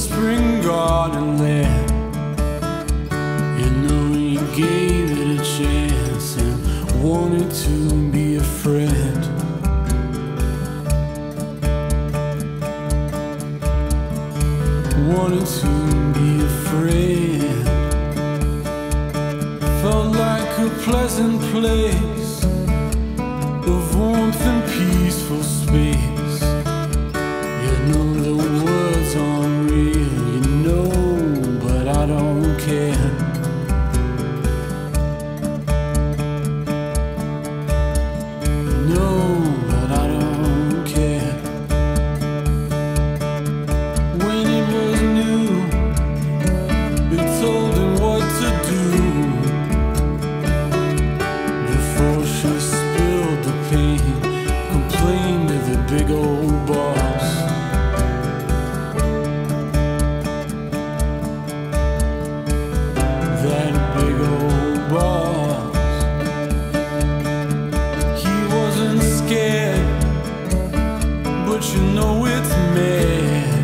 spring garden there. You know he gave it a chance and wanted to be a friend. Wanted to be a friend. Felt like a pleasant place of warmth and peaceful space. But you